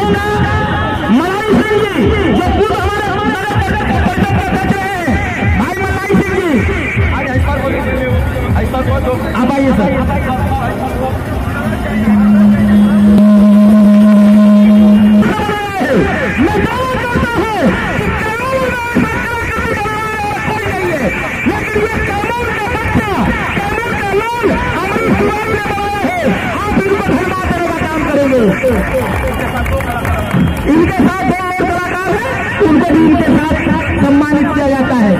चाहूँगा मलाई सिंह जी, जो खुद हमारे के भाई मलाई सिंह जी आप आइए सर मैं दावा करता हूँ कि कानून कोई नहीं है। लेकिन ये कानून का बच्चा कानून का लोग हमारी समाज में बनाए हैं आप इन पर धर्मा देने का काम करेंगे इनके साथ जो और कलाकार हैं उनको भी इनके साथ सम्मानित किया जाता है।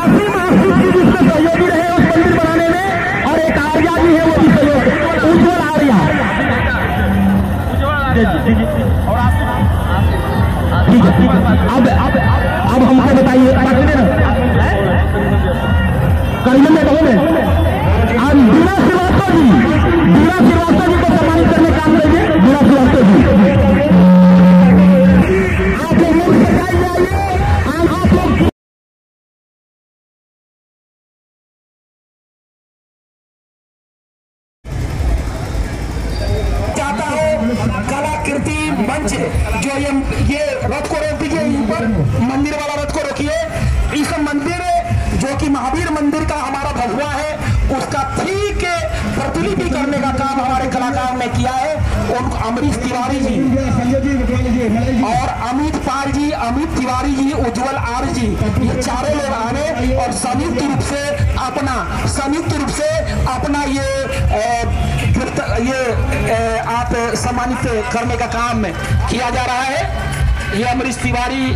आसिम आसिफ जी जिसमें सहयोगी रहे उस मंदिर बनाने में और एक आर्या भी है वो भी सहयोग। उज्जवल आर्या। ठीक ठीक है। अब अब अब मंच जो ये ये रथ को रोक दीजिए यहीं पर मंदिर वाला रथ को रोकिए। इस मंदिर जो कि महावीर मंदिर का हमारा भगवा है, उसका ठीक प्रतिलिपि करने का काम हमारे कलाकार ने किया है। उन अमरीश तिवारी जी। और अमित पाल जी, अमित तिवारी जी, उज्जवल आर जी, ये चारों लोग आने और संयुक्त रूप से अपना, संयुक्त रूप से अपना ये ये आप सम्मानित करने का काम किया जा रहा है। ये अमरीश तिवारी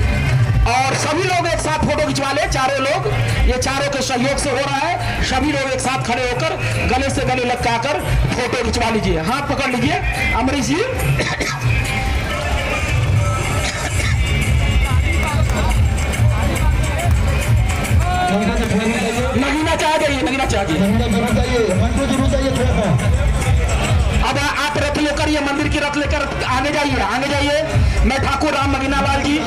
और सभी लोग एक साथ फ़ोटो खिंचवा ले चारों लोग। ये चारों के सहयोग से हो रहा है। सभी लोग एक साथ खड़े होकर गले से गले लटकाकर फ़ोटो खिंचवा लीजिए। हाथ पकड़ लीजिए अमरीश जी। नगीना चाह जाइए नगीना चाह जाइए। मंदिर की रथ लेकर आगे जाइए आगे जाइए। मैं ठाकुर राम मगीनालाल जी